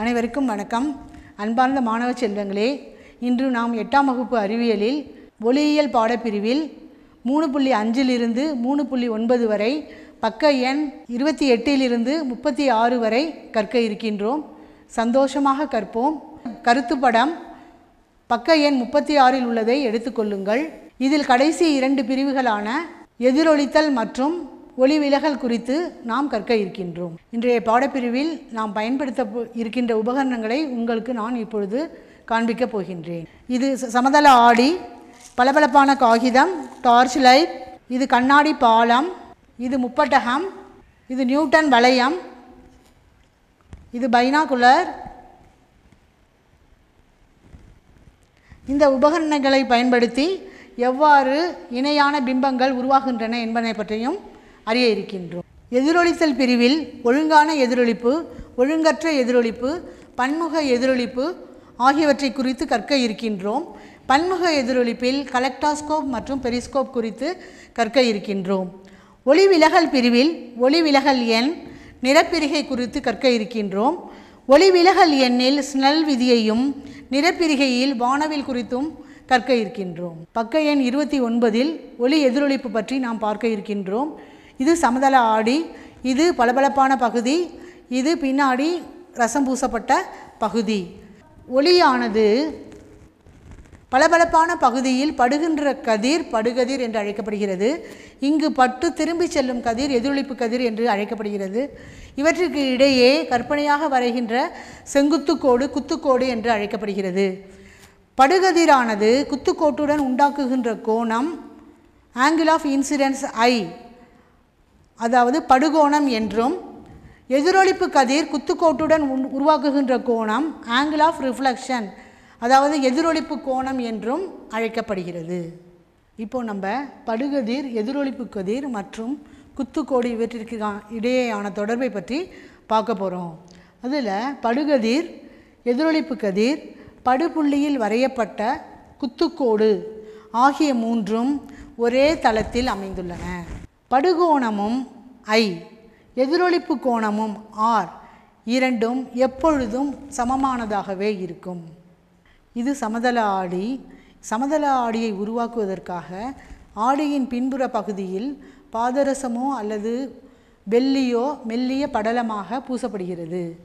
அனைவருக்கும் வணக்கம். அன்பார்ந்த மாணவ செல்வங்களே இன்று நாம் எட்டாம் வகுப்பு அறிவியலில் ஒளியியல் பாடப்பிரிவில் மூணு புள்ளி அஞ்சிலிருந்து மூணு புள்ளி ஒன்பது வரை பக்க எண் இருபத்தி எட்டிலிருந்து முப்பத்தி ஆறு வரை கற்க இருக்கின்றோம். சந்தோஷமாக கற்போம். கருத்து படம் பக்க எண் முப்பத்தி ஆறில் உள்ளதை எடுத்துக்கொள்ளுங்கள் இதில் கடைசி இரண்டு பிரிவுகளான எதிரொலித்தல் மற்றும் ஒளி விலகல் குறித்து நாம் கற்க இருக்கின்றோம். இன்றைய பாடப்பிரிவில் நாம் பயன்படுத்த இருக்கின்ற உபகரணங்களை உங்களுக்கு நான் இப்பொழுது காண்பிக்கப் போகின்றேன். இது ச- சமதள ஆடி பளபளப்பான காகிதம் டார்ச் லைட் இது கண்ணாடி பாலம் இது முப்பட்டகம் இது நியூட்டன் வளையம் இது பைனாகுலர். இந்த உபகரணங்களை பயன்படுத்தி எவ்வாறு இணையான பிம்பங்கள் உருவாகின்றன என்பதை பற்றியும் அறிய இருக்கின்றோம். எதிரொலித்தல் பிரிவில் ஒழுங்கான எதிரொலிப்பு ஒழுங்கற்ற எதிரொலிப்பு பன்முக எதிரொலிப்பு ஆகியவற்றை குறித்து கற்க இருக்கின்றோம். பன்முக எதிரொலிப்பில் கலெக்டாஸ்கோப் மற்றும் பெரிஸ்கோப் குறித்து கற்க இருக்கின்றோம். ஒளி விலகல் பிரிவில் ஒளி விலகல் எண் நிறப்பிரிகை குறித்து கற்க இருக்கின்றோம். ஒளி விலகல் எண்ணில் ஸ்னெல் விதியையும் நிறப்பிரிகையில் வானவில் குறித்தும் கற்க இருக்கின்றோம். பக்க எண் இருபத்தி ஒன்பதில் ஒளி எதிரொலிப்பு பற்றி நாம் பார்க்க இருக்கின்றோம். இது சமதள ஆடி இது பளபளப்பான பகுதி இது பின்னாடி ரசம் பூசப்பட்ட பகுதி. ஒளியானது பளபளப்பான பகுதியில் படுகின்ற கதிர் படுகதிர் என்று அழைக்கப்படுகிறது. இங்கு பட்டு திரும்பி செல்லும் கதிர் எதிரொலிப்பு கதிர் என்று அழைக்கப்படுகிறது. இவற்றுக்கு இடையே கற்பனையாக வரைகின்ற செங்குத்துக்கோடு குத்துக்கோடு என்று அழைக்கப்படுகிறது. படுகதிரானது குத்துக்கோட்டுடன் உண்டாக்குகின்ற கோணம் ஆங்கிள் ஆஃப் இன்சிடென்ஸ் ஐ அதாவது படுகோணம் என்றும் எதிரொலிப்பு கதிர் குத்துக்கோட்டுடன் உருவாக்குகின்ற கோணம் ஆங்கிள் ஆஃப் ரிஃப்ளெக்ஷன் அதாவது எதிரொலிப்பு கோணம் என்றும் அழைக்கப்படுகிறது. இப்போ நம்ம படுகதிர் எதிரொலிப்பு கதிர் மற்றும் குத்துக்கோடு இவற்றிற்கு இடையேயான தொடர்பை பற்றி பார்க்க போகிறோம் அதில் படுகதிர் எதிரொலிப்பு கதிர் படுபுள்ளியில் வரையப்பட்ட குத்துக்கோடு ஆகிய மூன்றும் ஒரே தளத்தில் அமைந்துள்ளன. படுகோணமும் ஐ எதிரொலிப்பு கோணமும் ஆர் இரண்டும் எப்பொழுதும் சமமானதாகவே இருக்கும். இது சமதள ஆடி. சமதள ஆடியை உருவாக்குவதற்காக ஆடியின் பின்புற பகுதியில் பாதரசமோ அல்லது வெள்ளியோ மெல்லிய படலமாக பூசப்படுகிறது.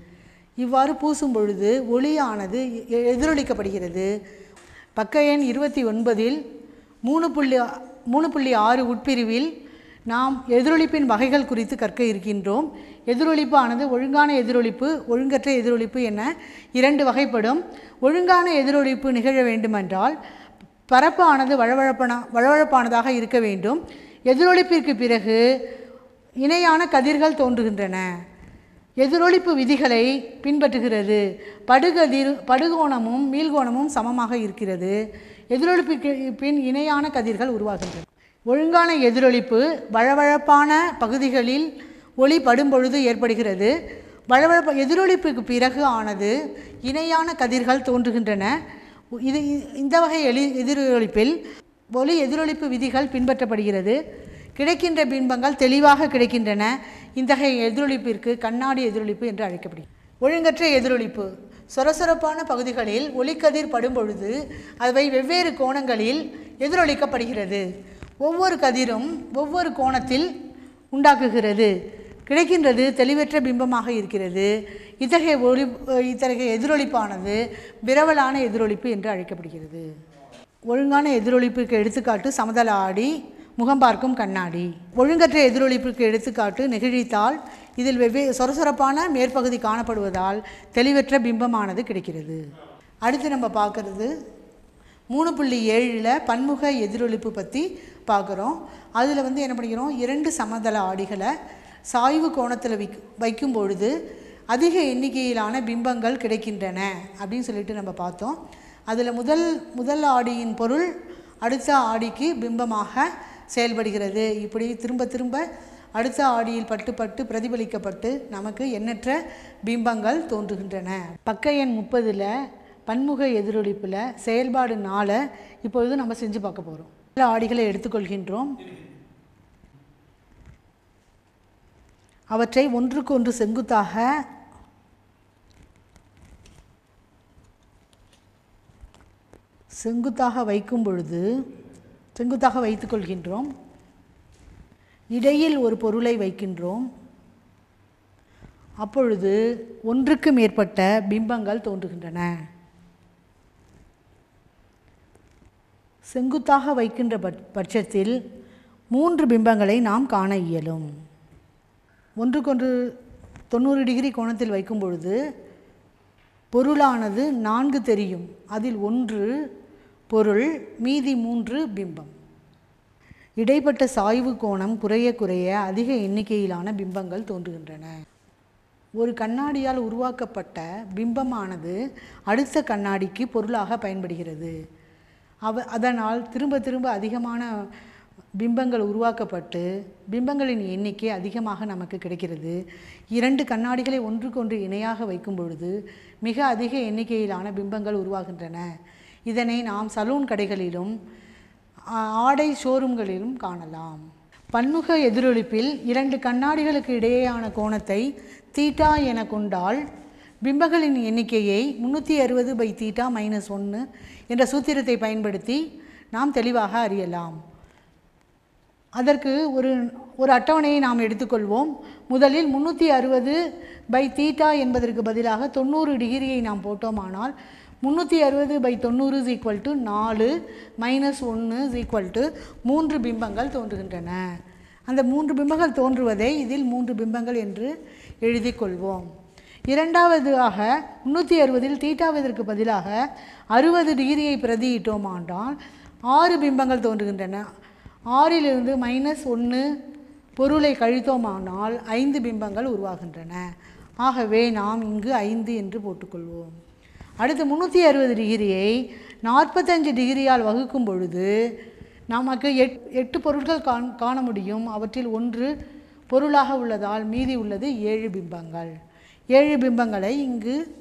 இவ்வாறு பூசும் பொழுது ஒளியானது எ- எதிரொலிக்கப்படுகிறது. பக்க எண் இருபத்தி ஒன்பதில் மூணு புள்ளி மூணு புள்ளி ஆறு உட்பிரிவில் நாம் எதிரொலிப்பின் வகைகள் குறித்து கற்க இருக்கின்றோம். எதிரொலிப்பு ஆனது ஒழுங்கான எதிரொலிப்பு ஒழுங்கற்ற எதிரொலிப்பு என இரண்டு வகைப்படும். ஒழுங்கான எதிரொலிப்பு நிகழ வேண்டுமென்றால் பரப்பு ஆனது வழவழப்பான வழவழப்பானதாக இருக்க வேண்டும். எதிரொலிப்பிற்கு பிறகு இணையான கதிர்கள் தோன்றுகின்றன. எதிரொலிப்பு விதிகளை பின்பற்றுகிறது. படுகதிர் படுகோணமும் மீள்கோணமும் சமமாக இருக்கிறது. எதிரொலிப்புக்கு பின் இணையான கதிர்கள் உருவாகின்றன. ஒழுங்கான எதிரொலிப்பு வழவழப்பான பகுதிகளில் ஒளி படும்பொழுது ஏற்படுகிறது. வழவழப்ப எதிரொலிப்புக்கு பிறகு ஆனது இணையான கதிர்கள் தோன்றுகின்றன. இது இந்த வகை எளி எதிரொலிப்பில் ஒளி எதிரொலிப்பு விதிகள் பின்பற்றப்படுகிறது. கிடைக்கின்ற பின்பங்கள் தெளிவாக கிடைக்கின்றன. இத்தகைய எதிரொலிப்பிற்கு கண்ணாடி எதிரொலிப்பு என்று அழைக்கப்படுகிறது. ஒழுங்கற்ற எதிரொலிப்பு. சொரசொரப்பான பகுதிகளில் ஒளிக்கதிர் படும் பொழுது அவை வெவ்வேறு கோணங்களில் எதிரொலிக்கப்படுகிறது. ஒவ்வொரு கதிரும் ஒவ்வொரு கோணத்தில் உண்டாக்குகிறது. கிடைக்கின்றது தெளிவற்ற பிம்பமாக இருக்கிறது. இத்தகைய ஒளி இத்தகைய எதிரொலிப்பானது விரவலான எதிரொலிப்பு என்று அழைக்கப்படுகிறது. ஒழுங்கான எதிரொலிப்புக்கு எடுத்துக்காட்டு சமதள ஆடி முகம் பார்க்கும் கண்ணாடி. ஒழுங்கற்ற எதிரொலிப்புக்கு எடுத்துக்காட்டு நெகிழித்தால் இதில் வெவ்வே சொரசொரப்பான மேற்பகுதி காணப்படுவதால் தெளிவற்ற பிம்பமானது கிடைக்கிறது. அடுத்து நம்ம பார்க்குறது மூணு புள்ளி ஏழில் பன்முக எதிரொலிப்பு பற்றி பார்க்குறோம். அதில் வந்து என்ன பண்ணிக்கிறோம்? இரண்டு சமதள ஆடிகளை சாய்வு கோணத்தில் வைக் வைக்கும் பொழுது அதிக எண்ணிக்கையிலான பிம்பங்கள் கிடைக்கின்றன அப்படின்னு சொல்லிட்டு நம்ம பார்த்தோம். அதில் முதல் முதல் ஆடியின் பொருள் அடுத்த ஆடிக்கு பிம்பமாக செயல்படுகிறது. இப்படி திரும்ப திரும்ப அடுத்த ஆடியில் பட்டு பட்டு பிரதிபலிக்கப்பட்டு நமக்கு எண்ணற்ற பிம்பங்கள் தோன்றுகின்றன. பக்க எண் முப்பதில் பன்முக எதிரொலிப்பில் செயல்பாடு நாளை இப்பொழுது நம்ம செஞ்சு பார்க்க போகிறோம் சில ஆடிகளை எடுத்துக்கொள்கின்றோம். அவற்றை ஒன்றுக்கு ஒன்று செங்குத்தாக செங்குத்தாக வைக்கும் பொழுது செங்குத்தாக வைத்துக்கொள்கின்றோம். இடையில் ஒரு பொருளை வைக்கின்றோம். அப்பொழுது ஒன்றுக்கு மேற்பட்ட பிம்பங்கள் தோன்றுகின்றன. செங்குத்தாக வைக்கின்ற பட்சத்தில் மூன்று பிம்பங்களை நாம் காண இயலும். ஒன்றுக்கொன்று தொண்ணூறு டிகிரி கோணத்தில் வைக்கும் பொழுது பொருளானது நான்கு தெரியும். அதில் ஒன்று பொருள் மீதி மூன்று பிம்பம். இடைப்பட்ட சாய்வு கோணம் குறைய குறைய அதிக எண்ணிக்கையிலான பிம்பங்கள் தோன்றுகின்றன. ஒரு கண்ணாடியால் உருவாக்கப்பட்ட பிம்பமானது அடுத்த கண்ணாடிக்கு பொருளாக பயன்படுகிறது. அவ அதனால் திரும்ப திரும்ப அதிகமான பிம்பங்கள் உருவாக்கப்பட்டு பிம்பங்களின் எண்ணிக்கை அதிகமாக நமக்கு கிடைக்கிறது. இரண்டு கண்ணாடிகளை ஒன்றுக்கொன்று இணையாக வைக்கும் பொழுது மிக அதிக எண்ணிக்கையிலான பிம்பங்கள் உருவாகின்றன. இதனை நாம் சலூன் கடைகளிலும் ஆடை ஷோரூம்களிலும் காணலாம். பன்முக எதிரொலிப்பில் இரண்டு கண்ணாடிகளுக்கு இடையேயான கோணத்தை தீட்டா என கொண்டால் பிம்பங்களின் எண்ணிக்கையை முந்நூற்றி அறுபது பை தீட்டா மைனஸ் ஒன்று என்ற சூத்திரத்தை பயன்படுத்தி நாம் தெளிவாக அறியலாம். அதற்கு ஒரு ஒரு அட்டவணையை நாம் எடுத்துக்கொள்வோம். முதலில் முந்நூற்றி அறுபது பை தீட்டா என்பதற்கு பதிலாக தொண்ணூறு டிகிரியை நாம் போட்டோமானால் முந்நூற்றி அறுபது பை தொண்ணூறு இஸ் ஈக்குவல் டு நாலு மைனஸ் ஒன்று இஸ் ஈக்குவல் டு மூன்று பிம்பங்கள் தோன்றுகின்றன. அந்த மூன்று பிம்பங்கள் தோன்றுவதை இதில் மூன்று பிம்பங்கள் என்று எழுதிக்கொள்வோம். கொள்வோம் இரண்டாவதாக முந்நூற்றி அறுபதில் தீட்டாவதற்கு பதிலாக அறுபது டிகிரியை பிரதியிட்டோமானால் ஆறு பிம்பங்கள் தோன்றுகின்றன. ஆறிலிருந்து மைனஸ் ஒன்று பொருளை கழித்தோமானால் ஐந்து பிம்பங்கள் உருவாகின்றன. ஆகவே நாம் இங்கு ஐந்து என்று போட்டுக்கொள்வோம். அடுத்து முந்நூற்றி அறுபது டிகிரியை நாற்பத்தஞ்சு டிகிரியால் வகுக்கும் பொழுது நமக்கு எட் எட்டு பொருட்கள் காண் காண முடியும். அவற்றில் ஒன்று பொருளாக உள்ளதால் மீதி உள்ளது ஏழு பிம்பங்கள். ஏழு பிம்பங்களை இங்கு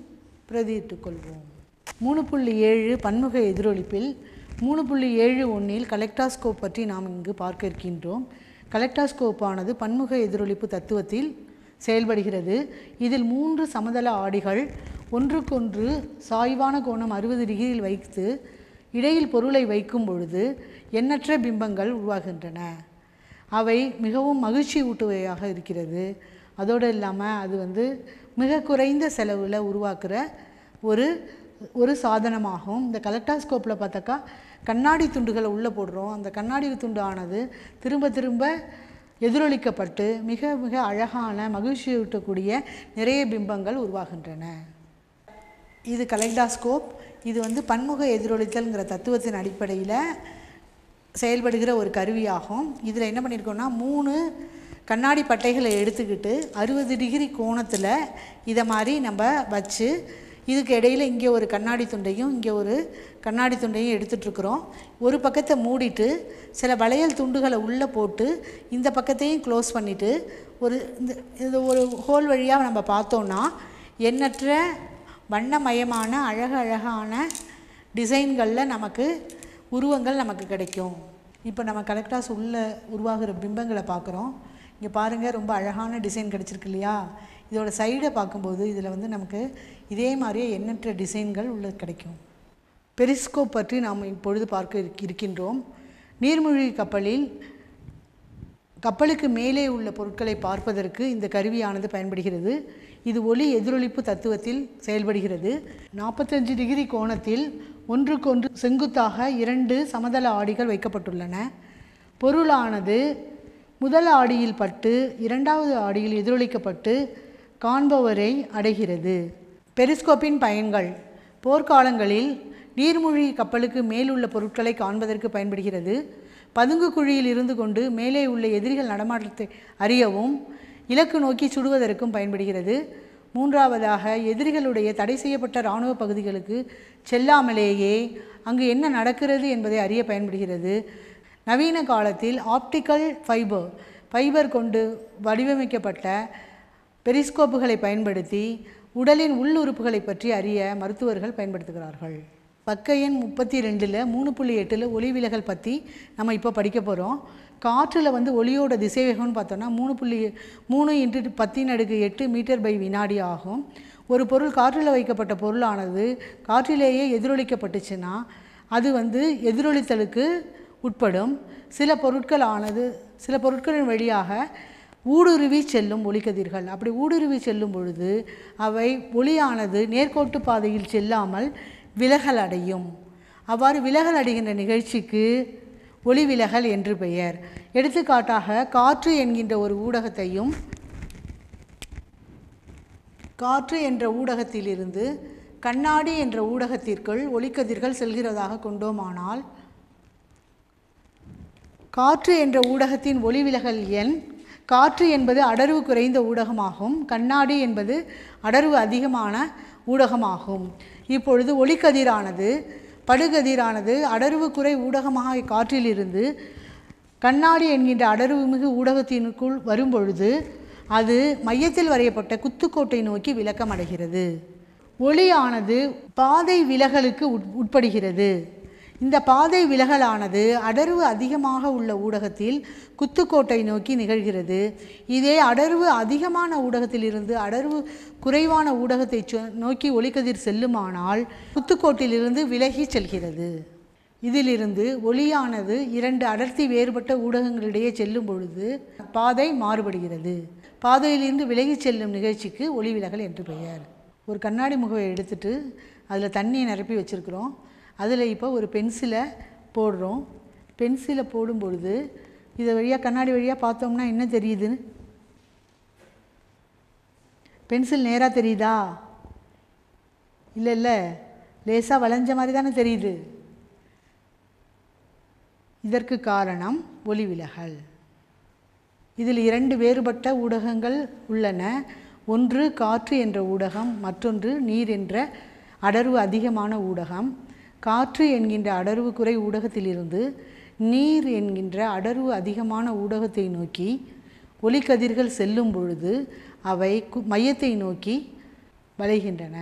பிரதியிட்டுக் கொள்வோம். மூணு புள்ளி ஏழு பன்முக எதிரொலிப்பில் மூணு புள்ளி ஏழு ஒன்றில் கலெக்டாஸ்கோப் பற்றி நாம் இங்கு பார்க்க இருக்கின்றோம். கலெக்டாஸ்கோப்பானது பன்முக எதிரொலிப்பு தத்துவத்தில் செயல்படுகிறது. இதில் மூன்று சமதள ஆடிகள் ஒன்றுக்கொன்று சாய்வான கோணம் அறுபது டிகிரியில் வைத்து இடையில் பொருளை வைக்கும் பொழுது எண்ணற்ற பிம்பங்கள் உருவாகின்றன. அவை மிகவும் மகிழ்ச்சி ஊட்டுவையாக இருக்கிறது. அதோடு இல்லாமல் அது வந்து மிக குறைந்த செலவில் உருவாக்குற ஒரு ஒரு சாதனமாகும். இந்த கலெக்டாஸ்கோப்பில் பார்த்தாக்கா கண்ணாடி துண்டுகளை உள்ளே போடுறோம். அந்த கண்ணாடி துண்டு ஆனது திரும்ப திரும்ப எதிரொலிக்கப்பட்டு மிக மிக அழகான மகிழ்ச்சியூட்டக்கூடிய நிறைய பிம்பங்கள் உருவாகின்றன. இது கலெக்டாஸ்கோப். இது வந்து பன்முக எதிரொலித்தல்ங்கிற தத்துவத்தின் அடிப்படையில் செயல்படுகிற ஒரு கருவியாகும். இதில் என்ன பண்ணியிருக்கோம்னா மூணு கண்ணாடி பட்டைகளை எடுத்துக்கிட்டு அறுபது டிகிரி கோணத்தில் இதை மாதிரி நம்ம வச்சு இதுக்கு இடையில் இங்கே ஒரு கண்ணாடி துண்டையும் இங்கே ஒரு கண்ணாடி துண்டையும் எடுத்துகிட்ருக்குறோம் ஒரு பக்கத்தை மூடிட்டு சில வளையல் துண்டுகளை உள்ளே போட்டு இந்த பக்கத்தையும் க்ளோஸ் பண்ணிவிட்டு ஒரு இந்த இது ஒரு ஹோல் வழியாக நம்ம பார்த்தோன்னா எண்ணற்ற வண்ணமயமான அழகழகான அழகான டிசைன்களில் நமக்கு உருவங்கள் நமக்கு கிடைக்கும். இப்போ நம்ம கலெக்டாஸ் உள்ள உருவாகிற பிம்பங்களை பார்க்குறோம். இங்கே பாருங்கள் ரொம்ப அழகான டிசைன் கிடச்சிருக்கு இல்லையா? இதோட சைடை பார்க்கும்போது இதில் வந்து நமக்கு இதே மாதிரியே எண்ணற்ற டிசைன்கள் உள்ள கிடைக்கும். பெரிஸ்கோப் பற்றி நாம் இப்பொழுது பார்க்க இருக்- இருக்கின்றோம். நீர்மூழ்கி கப்பலில் கப்பலுக்கு மேலே உள்ள பொருட்களை பார்ப்பதற்கு இந்த கருவியானது பயன்படுகிறது. இது ஒளி எதிரொலிப்பு தத்துவத்தில் செயல்படுகிறது. நாற்பத்தஞ்சு டிகிரி கோணத்தில் ஒன்றுக்கொன்று செங்குத்தாக இரண்டு சமதள ஆடிகள் வைக்கப்பட்டுள்ளன. பொருளானது முதல் ஆடியில் பட்டு இரண்டாவது ஆடியில் எதிரொலிக்கப்பட்டு காண்பவரை அடைகிறது. பெரிஸ்கோப்பின் பயன்கள். போர்க்காலங்களில் நீர்மூழ்கி கப்பலுக்கு மேலுள்ள பொருட்களை காண்பதற்கு பயன்படுகிறது. பதுங்கு குழியில் இருந்து கொண்டு மேலே உள்ள எதிரிகள் நடமாட்டத்தை அறியவும் இலக்கு நோக்கி சுடுவதற்கும் பயன்படுகிறது. மூன்றாவதாக எதிரிகளுடைய தடை செய்யப்பட்ட இராணுவ பகுதிகளுக்கு செல்லாமலேயே அங்கு என்ன நடக்கிறது என்பதை அறிய பயன்படுகிறது. நவீன காலத்தில் ஆப்டிக்கல் ஃபைபர் ஃபைபர் கொண்டு வடிவமைக்கப்பட்ட பெரிஸ்கோப்புகளை பயன்படுத்தி உடலின் உள்ளுறுப்புகளை பற்றி அறிய மருத்துவர்கள் பயன்படுத்துகிறார்கள். பக்க எண் முப்பத்தி ரெண்டில் மூணு புள்ளி எட்டில் ஒளி விலகல் பற்றி நம்ம இப்போ படிக்க போகிறோம் காற்றில் வந்து ஒளியோட திசைவேகம்னு பார்த்தோன்னா மூணு புள்ளி மூணு இன்ட்டு பத்தின் அடுக்கு எட்டு மீட்டர் பை வினாடி ஆகும். ஒரு பொருள் காற்றில் வைக்கப்பட்ட பொருளானது காற்றிலேயே எதிரொலிக்கப்பட்டுச்சுன்னா அது வந்து எதிரொலித்தலுக்கு உட்படும். சில பொருட்கள் ஆனது சில பொருட்களின் வழியாக ஊடுருவி செல்லும் ஒளிக்கதிர்கள் அப்படி ஊடுருவி செல்லும் பொழுது அவை ஒளியானது நேர்கோட்டு பாதையில் செல்லாமல் விலகல் அடையும். அவ்வாறு விலகல் அடைகின்ற நிகழ்ச்சிக்கு ஒளி விலகல் என்று பெயர். எடுத்துக்காட்டாக காற்று என்கின்ற ஒரு ஊடகத்தையும் காற்று என்ற ஊடகத்திலிருந்து கண்ணாடி என்ற ஊடகத்திற்குள் ஒளிக்கதிர்கள் செல்கிறதாக கொண்டோமானால் காற்று என்ற ஊடகத்தின் ஒளிவிலகல் எண் காற்று என்பது அடர்வு குறைந்த ஊடகமாகும் கண்ணாடி என்பது அடர்வு அதிகமான ஊடகமாகும். இப்பொழுது ஒளிக்கதிரானது படுகதிரானது அடர்வு குறை ஊடகமாக காற்றிலிருந்து கண்ணாடி என்கின்ற அடர்வு மிகு ஊடகத்தினுக்குள் வரும்பொழுது அது மையத்தில் வரையப்பட்ட குத்துக்கோட்டை நோக்கி விளக்கமடைகிறது. ஒளியானது பாதை விலகலுக்கு உட் உட்படுகிறது. இந்த பாதை விலகலானது அடர்வு அதிகமாக உள்ள ஊடகத்தில் குத்துக்கோட்டை நோக்கி நிகழ்கிறது. இதே அடர்வு அதிகமான ஊடகத்திலிருந்து அடர்வு குறைவான ஊடகத்தை சொ- நோக்கி ஒளிக்கதிர் செல்லுமானால் குத்துக்கோட்டிலிருந்து விலகி செல்கிறது. இதிலிருந்து ஒளியானது இரண்டு அடர்த்தி வேறுபட்ட ஊடகங்களிடையே செல்லும் பொழுது பாதை மாறுபடுகிறது. பாதையிலிருந்து விலகிச் செல்லும் நிகழ்ச்சிக்கு ஒளி விலகல் என்று பெயர். ஒரு கண்ணாடி முகவை எடுத்துட்டு அதில் தண்ணியை நிரப்பி வச்சுருக்குறோம். அதில் இப்போ ஒரு பென்சிலை போடுறோம். பென்சிலை போடும் பொழுது இதை வழியாக கண்ணாடி வழியாக பார்த்தோம்னா என்ன தெரியுது? பென்சில் நேராக தெரியுதா? இல்லை இல்லை லேசாக வளைஞ்ச மாதிரி தானே தெரியுது. இதற்கு காரணம் ஒளி விலகல். இதில் இரண்டு வேறுபட்ட ஊடகங்கள் உள்ளன. ஒன்று காற்று என்ற ஊடகம் மற்றொன்று நீர் என்ற அடர்வு அதிகமான ஊடகம். காற்று என்கின்ற அடர்வு குறை ஊடகத்திலிருந்து நீர் என்கின்ற அடர்வு அதிகமான ஊடகத்தை நோக்கி ஒளிக்கதிர்கள் செல்லும் பொழுது அவை கு- மையத்தை நோக்கி வளைகின்றன.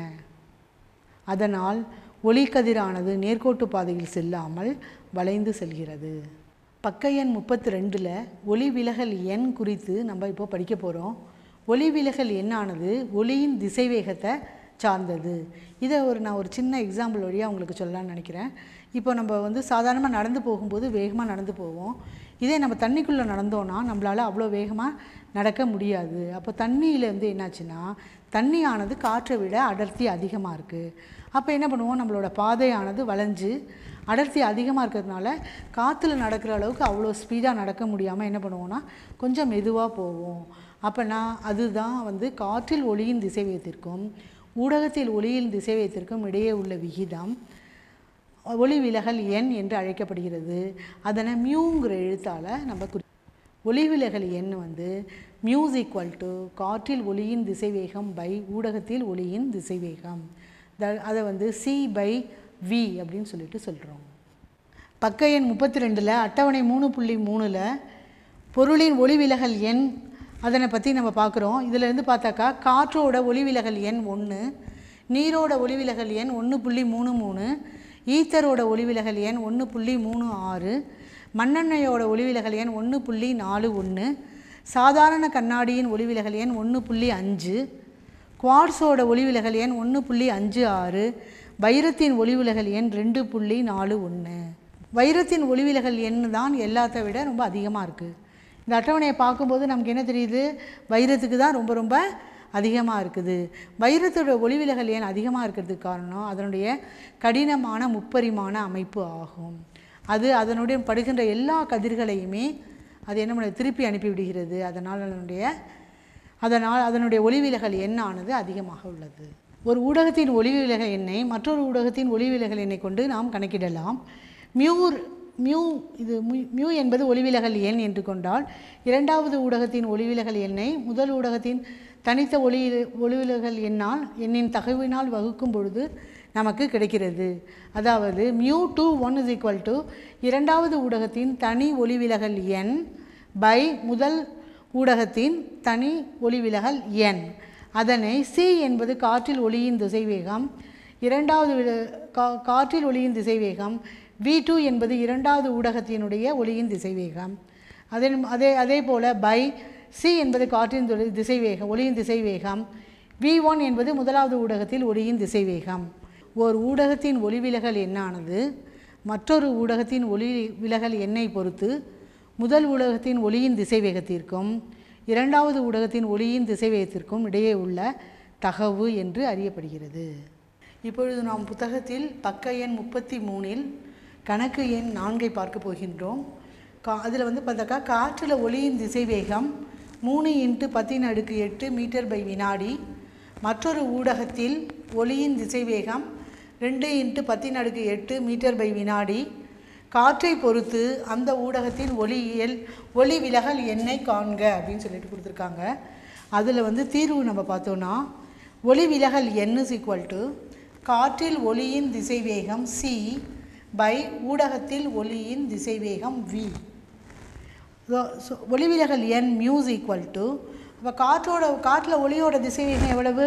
அதனால் ஒளிக்கதிரானது நேர்கோட்டு பாதையில் செல்லாமல் வளைந்து செல்கிறது. பக்க எண் முப்பத்தி ரெண்டில் ஒளி விலகல் எண் குறித்து நம்ம இப்போ படிக்க போகிறோம் ஒளி விலகல் எண்ணானது ஒளியின் திசைவேகத்தை சார்ந்தது. இதை ஒரு நான் ஒரு சின்ன எக்ஸாம்பிள் வழியாக உங்களுக்கு சொல்லலாம்னு நினைக்கிறேன். இப்போ நம்ம வந்து சாதாரணமாக நடந்து போகும்போது வேகமாக நடந்து போவோம். இதே நம்ம தண்ணிக்குள்ளே நடந்தோன்னா நம்மளால் அவ்வளோ வேகமாக நடக்க முடியாது. அப்போ தண்ணியில் வந்து என்னாச்சுன்னா தண்ணியானது காற்றை விட அடர்த்தி அதிகமாக இருக்குது அப்போ என்ன பண்ணுவோம்? நம்மளோட பாதையானது வளைஞ்சு அடர்த்தி அதிகமாக இருக்கிறதுனால காற்றுல நடக்கிற அளவுக்கு அவ்வளோ ஸ்பீடாக நடக்க முடியாமல் என்ன பண்ணுவோன்னா கொஞ்சம் மெதுவாக போவோம். அப்போனா அதுதான் வந்து காற்றில் ஒளியின் திசைவேகத்திற்கும் ஊடகத்தில் ஒளியின் திசைவேகத்திற்கும் இடையே உள்ள விகிதம் ஒளி விலகல் எண் என்று அழைக்கப்படுகிறது. அதனை மியூங்கிற எழுத்தால் நம்ம குறி ஒளி விலகல் எண் வந்து மியூஸ் ஈக்குவல் டு காற்றில் ஒளியின் திசைவேகம் பை ஊடகத்தில் ஒளியின் திசைவேகம். த அதை வந்து சி பை வி அப்படின்னு சொல்லிட்டு சொல்கிறோம் பக்க எண் முப்பத்தி ரெண்டில் அட்டவணை மூணு புள்ளி மூணில் பொருளின் ஒளி விலகல் எண் அதனை பற்றி நம்ம பார்க்குறோம். இதிலேருந்து பார்த்தாக்கா காற்றோட ஒளிவிலகல் எண் ஒன்று நீரோட ஒளிவிலகல் எண் ஒன்று புள்ளி மூணு மூணு ஈத்தரோட ஒளிவிலகல் எண் ஒன்று புள்ளி மூணு ஆறு மண்ணெண்ணையோட ஒளிவிலகல் எண் ஒன்று புள்ளி நாலு ஒன்று சாதாரண கண்ணாடியின் ஒளிவிலகல் எண் ஒன்று புள்ளி அஞ்சு குவார்ட்ஸோட ஒளிவிலகல் எண் ஒன்று புள்ளி அஞ்சு ஆறு வைரத்தின் ஒளிவிலகல் எண் ரெண்டு புள்ளி நாலு ஒன்று வைரத்தின் ஒளிவிலகல் எண் தான் எல்லாத்த விட ரொம்ப அதிகமாக இருக்குது இந்த அட்டவணையை பார்க்கும்போது நமக்கு என்ன தெரியுது? வைரத்துக்கு தான் ரொம்ப ரொம்ப அதிகமாக இருக்குது. வைரத்தோட ஒளிவிலகல் ஏன் அதிகமாக இருக்கிறதுக்கு காரணம்? அதனுடைய கடினமான முப்பரிமாண அமைப்பு ஆகும். அது அதனுடைய படுகின்ற எல்லா கதிர்களையுமே அது என்ன பண்ண திருப்பி அனுப்பிவிடுகிறது. அதனால் அதனுடைய அதனால் அதனுடைய ஒளிவிலகல் எண்ணானது அதிகமாக உள்ளது. ஒரு ஊடகத்தின் ஒளிவிலகல் எண்ணை மற்றொரு ஊடகத்தின் ஒளிவிலகல் எண்ணை கொண்டு நாம் கணக்கிடலாம். மியூர் மியூ இது மியூ- மியூ என்பது ஒளிவிலகல் எண் என்று கொண்டால் இரண்டாவது ஊடகத்தின் ஒளிவிலகல் எண்ணை முதல் ஊடகத்தின் தனித்த ஒளி ஒளிவிலகல் எண்ணால் எண்ணின் தகவினால் வகுக்கும் பொழுது நமக்கு கிடைக்கிறது. அதாவது mu two one is equal to இரண்டாவது ஊடகத்தின் தனி ஒளிவிலகல் எண் பை முதல் ஊடகத்தின் தனி ஒளிவிலகல் எண். அதனை சி என்பது காற்றில் ஒளியின் திசைவேகம் இரண்டாவது கா- காற்றில் ஒளியின் திசைவேகம் வி டூ என்பது இரண்டாவது ஊடகத்தினுடைய ஒளியின் திசைவேகம். அதே அதே அதே போல் பை சி என்பது காற்றின் திசைவேகம் ஒளியின் திசைவேகம். வி ஒன் என்பது முதலாவது ஊடகத்தில் ஒளியின் திசைவேகம். ஓர் ஊடகத்தின் ஒளிவிலகல் எண்ணானது மற்றொரு ஊடகத்தின் ஒளி விலகல் எண்ணை பொறுத்து முதல் ஊடகத்தின் ஒளியின் திசைவேகத்திற்கும் இரண்டாவது ஊடகத்தின் ஒளியின் திசைவேகத்திற்கும் இடையே உள்ள தகவு என்று அறியப்படுகிறது. இப்பொழுது நாம் புத்தகத்தில் பக்க எண் முப்பத்தி மூணில் கணக்கு எண் நான்கை பார்க்க போகின்றோம். கா அதில் வந்து பார்த்தாக்கா காற்றில் ஒளியின் திசைவேகம் மூணு இன்ட்டு பத்தின் அடுக்கு எட்டு மீட்டர் பை வினாடி. மற்றொரு ஊடகத்தில் ஒளியின் திசைவேகம் ரெண்டு இன்ட்டு பத்தின் அடுக்கு எட்டு மீட்டர் பை வினாடி. காற்றை பொறுத்து அந்த ஊடகத்தின் ஒளியியல் ஒளி விலகல் எண்ணை காண்க அப்படின்னு சொல்லிட்டு கொடுத்துருக்காங்க. அதில் வந்து தீர்வு நம்ம பார்த்தோன்னா ஒளி விலகல் எண் இஸ் ஈக்குவல் டு காற்றில் ஒளியின் திசைவேகம் சி பை ஊடகத்தில் ஒளியின் திசைவேகம் வி ஒளிவிலகல் என் மியூஸ் ஈக்குவல் டு இப்போ காற்றோட காற்றில் ஒளியோட திசைவேகம் எவ்வளவு?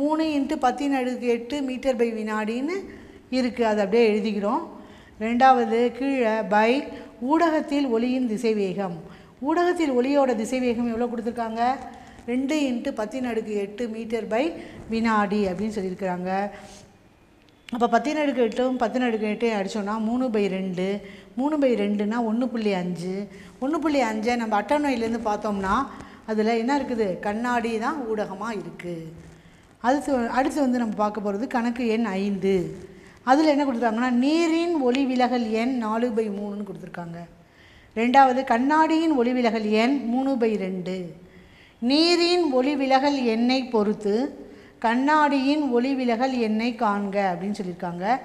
மூணு இன்ட்டு பத்தின் அடுக்கு எட்டு மீட்டர் பை வினாடின்னு இருக்குது அதை அப்படியே எழுதிக்கிறோம். ரெண்டாவது கீழே பை ஊடகத்தில் ஒளியின் திசைவேகம். ஊடகத்தில் ஒளியோட திசைவேகம் எவ்வளோ கொடுத்துருக்காங்க? ரெண்டு இன்ட்டு பத்தின் அடுக்கு எட்டு மீட்டர் பை வினாடி அப்படின்னு சொல்லியிருக்கிறாங்க. அப்போ பத்தின அடுக்கு எட்டும் பத்தின் அடுக்கு எட்டையும் அடித்தோன்னா மூணு பை ரெண்டு. மூணு பை ரெண்டுனா ஒன்று புள்ளி அஞ்சு. ஒன்று புள்ளி அஞ்சை நம்ம அட்டவணையிலேருந்து பார்த்தோம்னா அதில் என்ன இருக்குது? கண்ணாடி தான் ஊடகமாக இருக்குது அடுத்து அடுத்து வந்து நம்ம பார்க்க போகிறது கணக்கு எண் ஐந்து. அதில் என்ன கொடுத்துருக்காங்கன்னா நீரின் ஒளி விலகல் எண் நாலு பை மூணுன்னு கொடுத்துருக்காங்க. ரெண்டாவது கண்ணாடியின் ஒளி விலகல் எண் மூணு பை ரெண்டு. நீரின் ஒளி விலகல் எண்ணை பொறுத்து கண்ணாடியின் ஒளி விலகல் எண்ணை காண்க அப்படின்னு சொல்லியிருக்காங்க.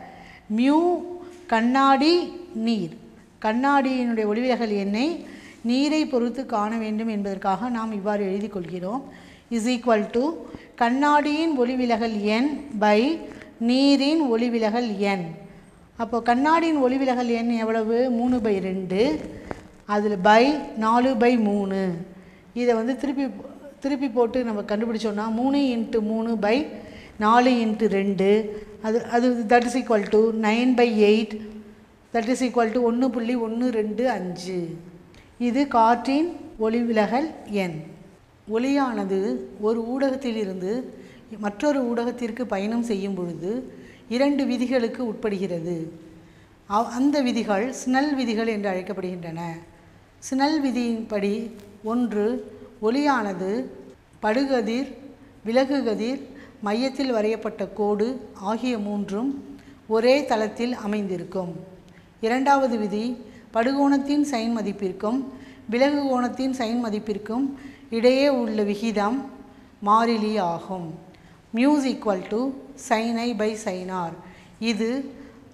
மியூ கண்ணாடி நீர். கண்ணாடியினுடைய ஒளிவிலகல் எண்ணை நீரை பொறுத்து காண வேண்டும் என்பதற்காக நாம் இவ்வாறு எழுதி கொள்கிறோம். இஸ் ஈக்குவல் டு கண்ணாடியின் ஒளிவிலகல் எண் பை நீரின் ஒளிவிலகல் எண் அப்போ கண்ணாடியின் ஒளிவிலகல் எண் எவ்வளவு? மூணு பை ரெண்டு. அதில் பை நாலு பை மூணு. இதை வந்து திருப்பி திருப்பி போட்டு நம்ம கண்டுபிடிச்சோன்னா மூணு இன்ட்டு மூணு பை நாலு இன்ட்டு ரெண்டு. அது அது that is equal to nine by eight that is equal to ஒன்று புள்ளி ஒன்று ரெண்டு அஞ்சு. இது காற்றின் ஒளிவிலகல் எண். ஒளியானது ஒரு ஊடகத்திலிருந்து மற்றொரு ஊடகத்திற்கு பயணம் செய்யும் பொழுது இரண்டு விதிகளுக்கு உட்படுகிறது. அந்த விதிகள் ஸ்னல் விதிகள் என்று அழைக்கப்படுகின்றன. ஸ்னல் விதியின்படி ஒன்று ஒளியானது படுகதிர் விலகுகதிர் மையத்தில் வரையப்பட்ட கோடு ஆகிய மூன்றும் ஒரே தளத்தில் அமைந்திருக்கும். இரண்டாவது விதி படுகோணத்தின் சைன் மதிப்பிற்கும் விலகு கோணத்தின் சைன் மதிப்பிற்கும் இடையே உள்ள விகிதம் மாறிலி ஆகும். மியூஸ் ஈக்குவல் டு சைனை பை சைனார் இது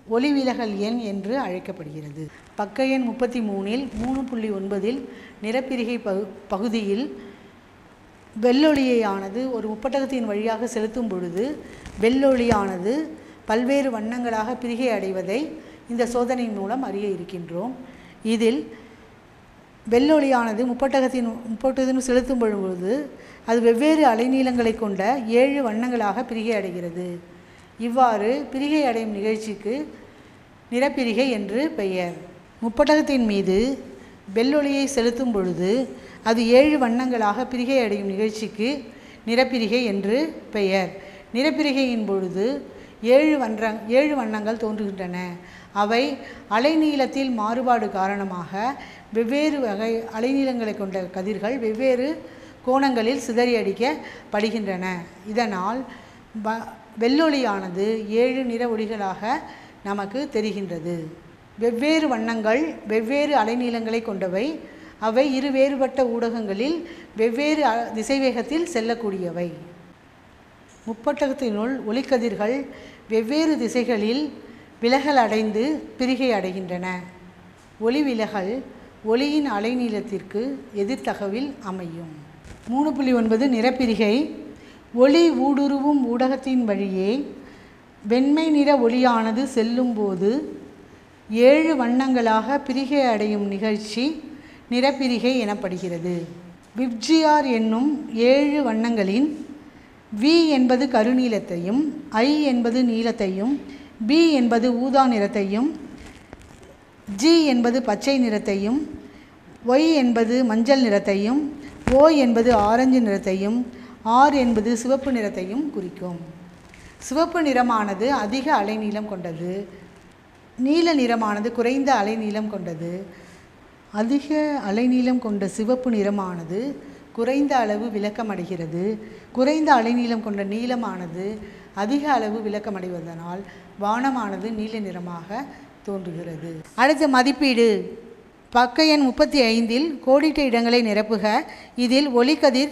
ஒளிவிலகல் எண் என்று அழைக்கப்படுகிறது. பக்க எண் முப்பத்தி மூணில் மூணு புள்ளி ஒன்பதில் நிறப்பிரிகை பகு பகுதியில் வெள்ளொளியானது ஒரு முப்பட்டகத்தின் வழியாக செலுத்தும் பொழுது வெள்ளொளியானது பல்வேறு வண்ணங்களாக பிரிகை அடைவதை இந்த சோதனையின் மூலம் அறிய இருக்கின்றோம். இதில் வெள்ளொளியானது முப்பட்டகத்தின் முப்பட்டகத்தின் செலுத்தும் பொழுது அது வெவ்வேறு அலைநீளங்களை கொண்ட ஏழு வண்ணங்களாக பிரிகை அடைகிறது. இவ்வாறு பிரிகை அடையும் நிகழ்ச்சிக்கு நிறப்பிரிகை என்று பெயர். முப்பட்டகத்தின் மீது வெள்ளொளியை செலுத்தும் பொழுது அது ஏழு வண்ணங்களாக பிரிகை அடையும் நிகழ்ச்சிக்கு நிறப்பிரிகை என்று பெயர். நிறப்பிரிகையின் பொழுது ஏழு வண்ண ஏழு வண்ணங்கள் தோன்றுகின்றன. அவை அலைநீளத்தில் மாறுபாடு காரணமாக வெவ்வேறு வகை அலைநீளங்களை கொண்ட கதிர்கள் வெவ்வேறு கோணங்களில் சிதறியடிக்கப்படுகின்றன. இதனால் வ வெள்ளொளியானது ஏழு நிற ஒளிகளாக நமக்கு தெரிகின்றது. வெவ்வேறு வண்ணங்கள் வெவ்வேறு அலைநீளங்களை கொண்டவை. அவை இரு வேறுபட்ட ஊடகங்களில் வெவ்வேறு அ- திசைவேகத்தில் செல்லக்கூடியவை. முப்பட்டகத்தினுள் ஒளிக்கதிர்கள் வெவ்வேறு திசைகளில் விலகல் அடைந்து பிரிகை அடைகின்றன. ஒளி விலகல் ஒளியின் அலைநீளத்திற்கு எதிர்த்தகவில் அமையும். மூணு புள்ளி ஒன்பது நிறப்பிரிகை. ஒளி ஊடுருவும் ஊடகத்தின் வழியே வெண்மை நிற ஒளியானது செல்லும்போது ஏழு வண்ணங்களாக பிரிகை அடையும் நிகழ்ச்சி நிறப்பிரிகை எனப்படுகிறது. விப்ஜிஆர் என்னும் ஏழு வண்ணங்களின் வி என்பது கருநீலத்தையும் ஐ என்பது நீலத்தையும் பி என்பது ஊதா நிறத்தையும் ஜி என்பது பச்சை நிறத்தையும் ஒய் என்பது மஞ்சள் நிறத்தையும் ஓ என்பது ஆரஞ்சு நிறத்தையும் ஆர் என்பது சிவப்பு நிறத்தையும் குறிக்கும். சிவப்பு நிறமானது அதிக அலைநீளம் கொண்டது. நீல நிறமானது குறைந்த அலைநீளம் கொண்டது. அதிக அலைநீளம் கொண்ட சிவப்பு நிறமானது குறைந்த அளவு விளக்கமடைகிறது. குறைந்த அலைநீளம் கொண்ட நீளமானது அதிக அளவு விளக்கமடைவதனால் வானமானது நீல நிறமாக தோன்றுகிறது. அடுத்த மதிப்பீடு. பக்க எண் முப்பத்தி ஐந்தில் கோடிட்ட இடங்களை நிரப்புக. இதில் ஒளிக்கதிர்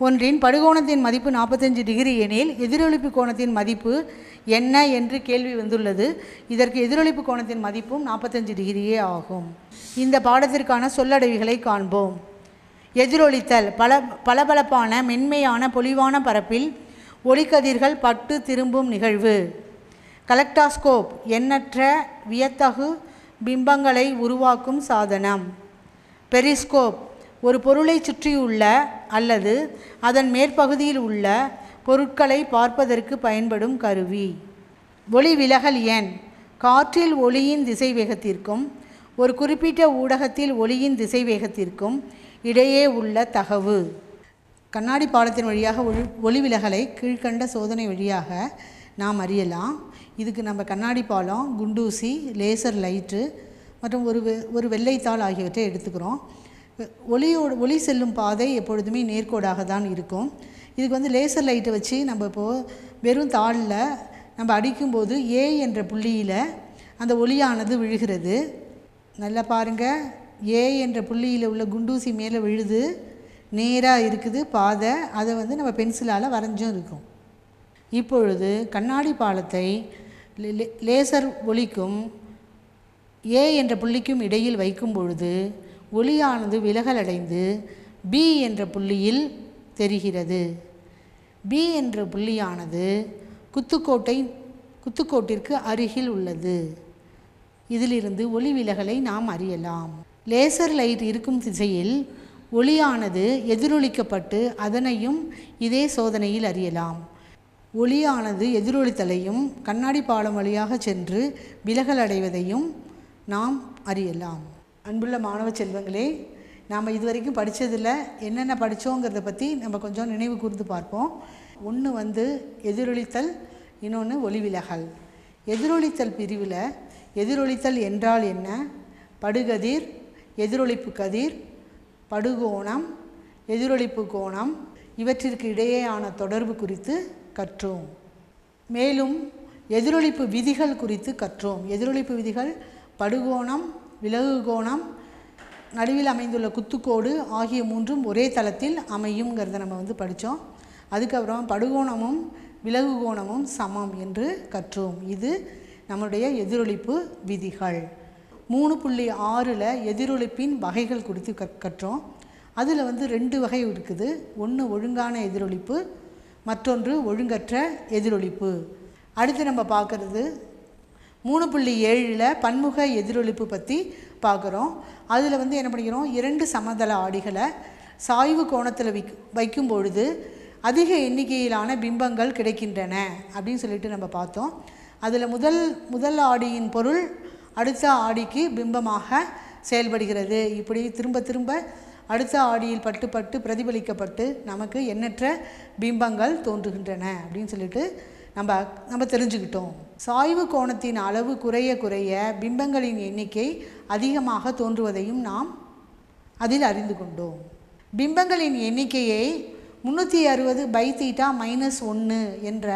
ஒன்றின் படுகோணத்தின் மதிப்பு நாற்பத்தஞ்சு டிகிரி எனில் எதிரொலிப்பு கோணத்தின் மதிப்பு என்ன என்று கேள்வி வந்துள்ளது. இதற்கு எதிரொலிப்பு கோணத்தின் மதிப்பும் நாற்பத்தஞ்சு டிகிரியே ஆகும். இந்த பாடத்திற்கான சொல்லடைவுகளை காண்போம். எதிரொலித்தல் பல பளபளப்பான மென்மையான பொலிவான பரப்பில் ஒளிக்கதிர்கள் பட்டு திரும்பும் நிகழ்வு. கலெக்டாஸ்கோப் எண்ணற்ற வியத்தகு பிம்பங்களை உருவாக்கும் சாதனம். பெரிஸ்கோப் ஒரு பொருளை சுற்றியுள்ள அல்லது அதன் மேற்பகுதியில் உள்ள பொருட்களை பார்ப்பதற்கு பயன்படும் கருவி. ஒளி விலகல் எண். காற்றில் ஒளியின் திசைவேகத்திற்கும் ஒரு குறிப்பிட்ட ஊடகத்தில் ஒளியின் திசைவேகத்திற்கும் இடையே உள்ள தகவு. கண்ணாடி பாலத்தின் வழியாக ஒளி ஒளி விலகலை கீழ்கண்ட சோதனை வழியாக நாம் அறியலாம். இதுக்கு நம்ம கண்ணாடி பாலம் குண்டூசி லேசர் லைட்டு மற்றும் ஒரு வெ ஒரு வெள்ளைத்தாள் ஆகியவற்றை எடுத்துக்கிறோம். ஒளியோட ஒளி செல்லும் பாதை எப்பொழுதுமே நேர்கோடாக தான் இருக்கும். இதுக்கு வந்து லேசர் லைட்டை வச்சு நம்ம இப்போது வெறும் தாளில் நம்ம அடிக்கும்போது ஏ என்ற புள்ளியில் அந்த ஒளியானது விழுகிறது. நல்லா பாருங்கள் ஏ என்ற புள்ளியில் உள்ள குண்டூசி மேலே விழுது. நேராக இருக்குது பாதை. அதை வந்து நம்ம பென்சிலால் வரைஞ்சும் இருக்கும். இப்பொழுது கண்ணாடி பாலத்தை லேசர் ஒளிக்கும் ஏ என்ற புள்ளிக்கும் இடையில் வைக்கும் பொழுது ஒளியானது விலகலடைந்து பி என்ற புள்ளியில் தெரிகிறது. பி என்ற புள்ளியானது குத்துக்கோட்டை குத்துக்கோட்டிற்கு அருகில் உள்ளது. இதிலிருந்து ஒளி விலகலை நாம் அறியலாம். லேசர் லைட் இருக்கும் திசையில் ஒளியானது எதிரொலிக்கப்பட்டு அதனையும் இதே சோதனையில் அறியலாம். ஒளியானது எதிரொலித்தலையும் கண்ணாடி பாலம் வழியாக சென்று விலகல் அடைவதையும் நாம் அறியலாம். அன்புள்ள மாணவ செல்வங்களே நாம் இதுவரைக்கும் படித்ததில் என்னென்ன படித்தோங்கிறத பற்றி நம்ம கொஞ்சம் நினைவு கூர்ந்து பார்ப்போம். ஒன்று வந்து எதிரொலித்தல் இன்னொன்று ஒளிவிலகல். எதிரொலித்தல் பிரிவில் எதிரொலித்தல் என்றால் என்ன? படுகதிர் எதிரொலிப்பு கதிர் படுகோணம் எதிரொலிப்பு கோணம் இவற்றிற்கு இடையேயான தொடர்பு குறித்து கற்றோம். மேலும் எதிரொலிப்பு விதிகள் குறித்து கற்றோம். எதிரொலிப்பு விதிகள் படுகோணம் விலகு கோணம் நடுவில் அமைந்துள்ள குத்துக்கோடு ஆகிய மூன்றும் ஒரே தளத்தில் அமையுங்கிறத நம்ம வந்து படித்தோம் அதுக்கப்புறம் படுகோணமும் விலகு கோணமும் சமம் என்று கற்றோம். இது நம்முடைய எதிரொலிப்பு விதிகள். மூணு புள்ளி ஆறில் எதிரொலிப்பின் வகைகள் குறித்து கற்றோம். அதில் வந்து ரெண்டு வகை இருக்குது. ஒன்று ஒழுங்கான எதிரொலிப்பு மற்றொன்று ஒழுங்கற்ற எதிரொலிப்பு அடுத்து நம்ம பார்க்குறது மூணு புள்ளி ஏழில் பன்முக எதிரொலிப்பு பற்றி பார்க்குறோம். அதில் வந்து என்ன பண்ணிக்கிறோம்? இரண்டு சமதள ஆடிகளை சாய்வு கோணத்தில் வைக் வைக்கும் பொழுது அதிக எண்ணிக்கையிலான பிம்பங்கள் கிடைக்கின்றன அப்படின்னு சொல்லிட்டு நம்ம பார்த்தோம். அதில் முதல் முதல் ஆடியின் பொருள் அடுத்த ஆடிக்கு பிம்பமாக செயல்படுகிறது. இப்படி திரும்ப திரும்ப அடுத்த ஆடியில் பட்டு பட்டு பிரதிபலிக்கப்பட்டு நமக்கு எண்ணற்ற பிம்பங்கள் தோன்றுகின்றன அப்படின்னு சொல்லிட்டு நம்ம நம்ம தெரிஞ்சுக்கிட்டோம். சாய்வு கோணத்தின் அளவு குறைய குறைய பிம்பங்களின் எண்ணிக்கை அதிகமாக தோன்றுவதையும் நாம் அதில் அறிந்து கொண்டோம். பிம்பங்களின் எண்ணிக்கையை முந்நூற்றி அறுபது பை தீட்டா மைனஸ் ஒன்று என்ற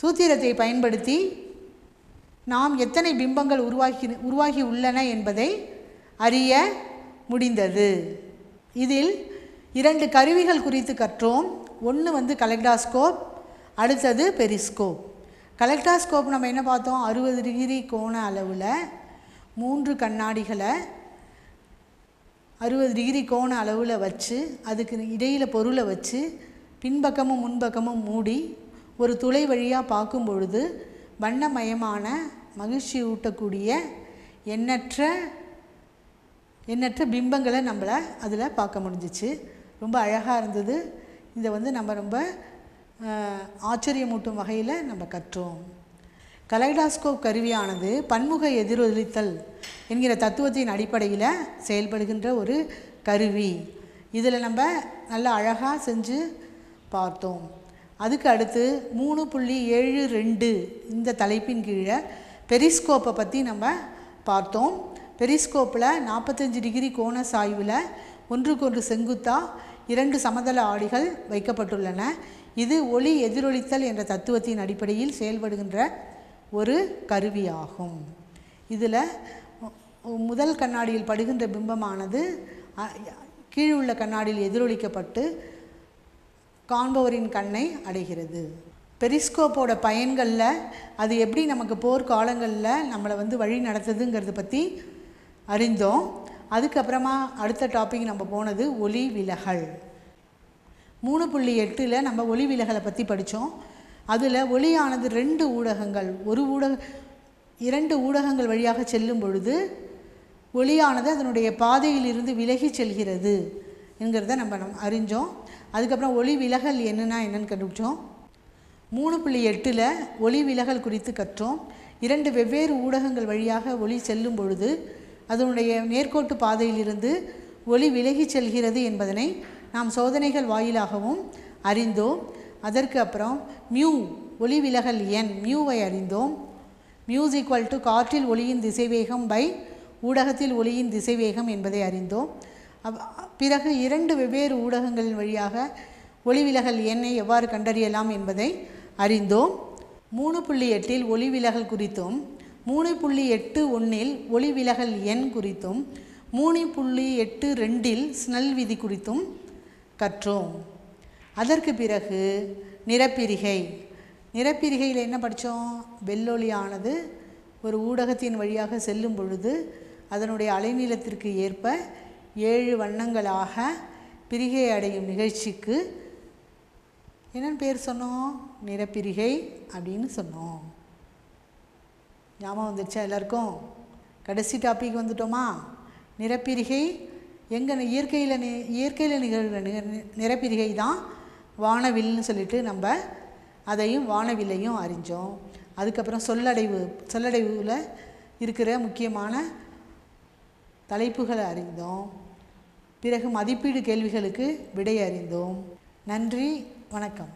சூத்திரத்தை பயன்படுத்தி நாம் எத்தனை பிம்பங்கள் உருவாகி உருவாகி உள்ளன என்பதை அறிய முடிந்தது. இதில் இரண்டு கருவிகள் குறித்து கற்றோம். ஒன்று வந்து கலெக்டாஸ்கோப் அடுத்தது பெரிஸ்கோப். கலெக்டாஸ்கோப் நம்ம என்ன பார்த்தோம்? அறுபது டிகிரி கோண அளவில் மூன்று கண்ணாடிகளை அறுபது டிகிரி கோண அளவில் வச்சு அதுக்கு இடையில் பொருளை வச்சு பின்பக்கமும் முன்பக்கமும் மூடி ஒரு துளை வழியாக பார்க்கும் பொழுது வண்ணமயமான மகிழ்ச்சி ஊட்டக்கூடிய எண்ணற்ற எண்ணற்ற பிம்பங்களை நம்மளை அதில் பார்க்க முடிஞ்சிச்சு. ரொம்ப அழகாக இருந்தது. இதை வந்து நம்ம ரொம்ப ஆச்சரியமூட்டும் வகையில் நம்ம கற்றோம். கலைடாஸ்கோப் கருவியானது பன்முக எதிரொலித்தல் என்கிற தத்துவத்தின் அடிப்படையில் செயல்படுகின்ற ஒரு கருவி. இதில் நம்ம நல்லா அழகாக செஞ்சு பார்த்தோம். அதுக்கு அடுத்து மூணு புள்ளி ஏழு ரெண்டு இந்த தலைப்பின் கீழே பெரிஸ்கோப்பை பற்றி நம்ம பார்த்தோம். பெரிஸ்கோப்பில் நாற்பத்தஞ்சு டிகிரி கோண சாய்வில் ஒன்றுக்கொன்று செங்குத்தா இரண்டு சமதள ஆடிகள் வைக்கப்பட்டுள்ளன. இது ஒளி எதிரொலித்தல் என்ற தத்துவத்தின் அடிப்படையில் செயல்படுகின்ற ஒரு கருவியாகும். இதில் முதல் கண்ணாடியில் படுகின்ற பிம்பமானது கீழுள்ள கண்ணாடியில் எதிரொலிக்கப்பட்டு காண்பவரின் கண்ணை அடைகிறது. பெரிஸ்கோப்போட பயன்களில் அது எப்படி நமக்கு போர்க்காலங்களில் நம்மளை வந்து வழி நடத்துதுங்கிறத பற்றி அறிந்தோம். அதுக்கப்புறமா அடுத்த டாபிக் நம்ம போனது ஒளி விலகல் மூணு புள்ளி எட்டில் நம்ம ஒளி விலகலை பற்றி படித்தோம் அதில் ஒளியானது ரெண்டு ஊடகங்கள் ஒரு ஊடக இரண்டு ஊடகங்கள் வழியாக செல்லும் பொழுது ஒளியானது அதனுடைய பாதையிலிருந்து விலகி செல்கிறது என்கிறத நம்ம நம் அறிஞ்சோம். அதுக்கப்புறம் ஒளி விலகல் என்னன்னா என்னன்னு கண்டுபிடிச்சோம். மூணு புள்ளி எட்டில் ஒளி விலகல் குறித்து கற்றோம். இரண்டு வெவ்வேறு ஊடகங்கள் வழியாக ஒளி செல்லும் பொழுது அதனுடைய நேர்கோட்டு பாதையிலிருந்து ஒளி விலகிச் செல்கிறது என்பதனை நாம் சோதனைகள் வாயிலாகவும் அறிந்தோம். அதற்கு அப்புறம் மியூ ஒளி விலகல் எண் மியூவை அறிந்தோம். மியூஸ் ஈக்குவல் டு காற்றில் ஒளியின் திசைவேகம் பை ஊடகத்தில் ஒளியின் திசைவேகம் என்பதை அறிந்தோம். பிறகு இரண்டு வெவ்வேறு ஊடகங்களின் வழியாக ஒளி விலகல் எண்ணை எவ்வாறு கண்டறியலாம் என்பதை அறிந்தோம். மூணு புள்ளி எட்டில் ஒளி விலகல் குறித்தும் மூணு புள்ளி எட்டு ஒன்றில் ஒளிவிலகல் எண் குறித்தும் மூணு புள்ளி எட்டு ரெண்டில் ஸ்னெல் விதி குறித்தும் கற்றோம். அதற்கு பிறகு நிறப்பிரிகை. நிறப்பிரிகையில் என்ன படித்தோம் வெள்ளொளியானது ஒரு ஊடகத்தின் வழியாக செல்லும் பொழுது அதனுடைய அலைநீளத்திற்கு ஏற்ப ஏழு வண்ணங்களாக பிரிகை அடையும் நிகழ்ச்சிக்கு என்னென்னு பேர் சொன்னோம்? நிறப்பிரிகை அப்படின்னு சொன்னோம். ஞாபகம் வந்துருச்சா எல்லாருக்கும்? கடைசி டாபிக் வந்துட்டோமா? நிறப்பிரிகை எங்கே இயற்கையில் நி இயற்கையில் நிகழ்கிற நி நிறப்பிரிகை தான் வானவில்னு சொல்லிட்டு நம்ம அதையும் வானவில்லையும் அறிஞ்சோம். அதுக்கப்புறம் சொல்லடைவு சொல்லடைவில் இருக்கிற முக்கியமான தலைப்புகளை அறிந்தோம். பிறகு மதிப்பீடு கேள்விகளுக்கு விடை அறிந்தோம். நன்றி வணக்கம்.